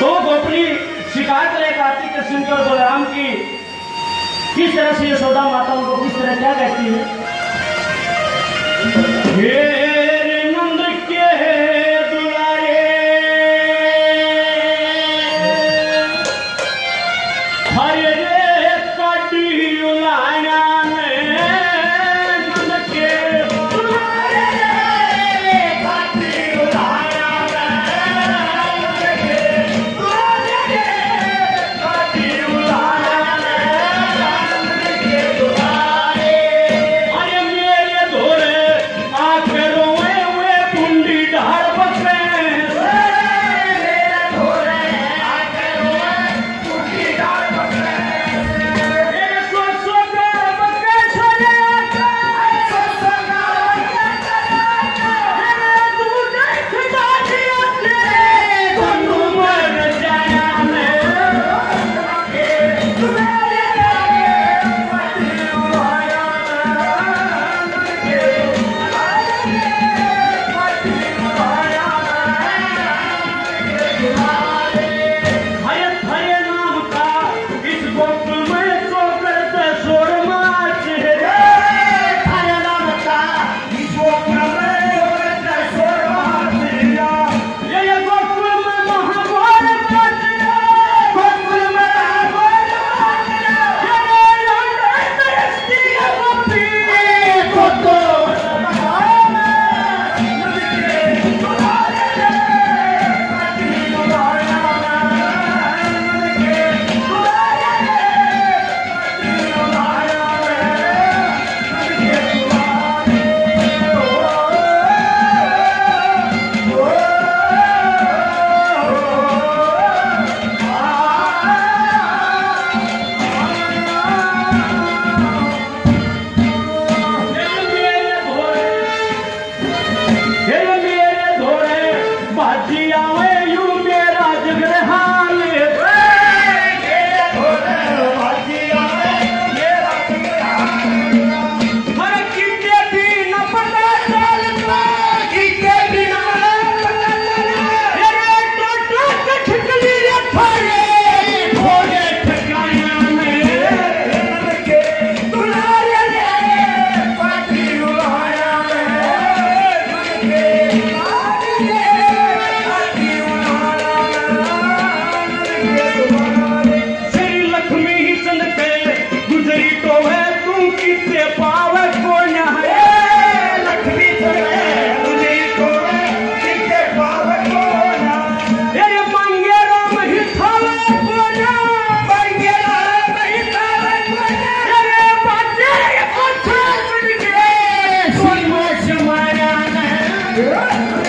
तो गोपनी शिकायत रहे कार्तिक कृष्ण की और बलराम की। किस तरह से यशोदा माता उनको किस तरह क्या कहती है? ये Yeah.